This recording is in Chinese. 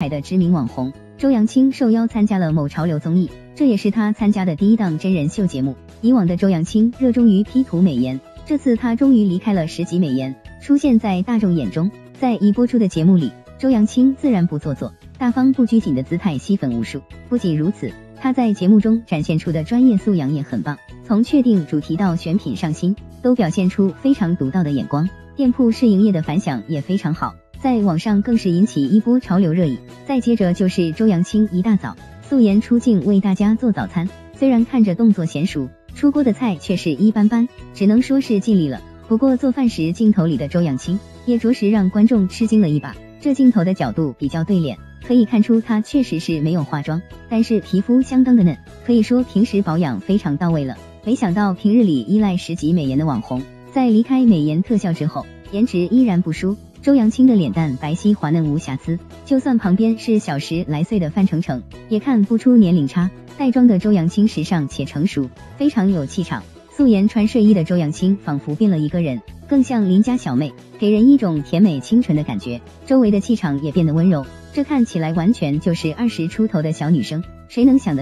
海的知名网红周扬青受邀参加了某潮流综艺，这也是她参加的第一档真人秀节目。以往的周扬青热衷于 P 图美颜，这次她终于离开了十级美颜，出现在大众眼中。在已播出的节目里，周扬青自然不做作，大方不拘谨的姿态吸粉无数。不仅如此，她在节目中展现出的专业素养也很棒，从确定主题到选品上新，都表现出非常独到的眼光。店铺试营业的反响也非常好。在网上更是引起一波潮流热议。再接着就是周扬青一大早素颜出镜为大家做早餐，虽然看着动作娴熟，出锅的菜却是一般般，只能说是尽力了。不过做饭时镜头里的周扬青也着实让观众吃惊了一把。这镜头的角度比较对脸，可以看出她确实是没有化妆，但是皮肤相当的嫩，可以说平时保养非常到位了。没想到平日里依赖十级美颜的网红，在离开美颜特效之后，颜值依然不输。周扬青的脸蛋白皙滑嫩无瑕疵，就算旁边是小十来岁的范丞丞，也看不出年龄差。带妆的周扬青时尚且成熟，非常有气场。素颜穿睡衣的周扬青仿佛变了一个人，更像邻家小妹，给人一种甜美清纯的感觉。周围的气场也变得温柔，这看起来完全就是二十出头的小女生。谁能想得？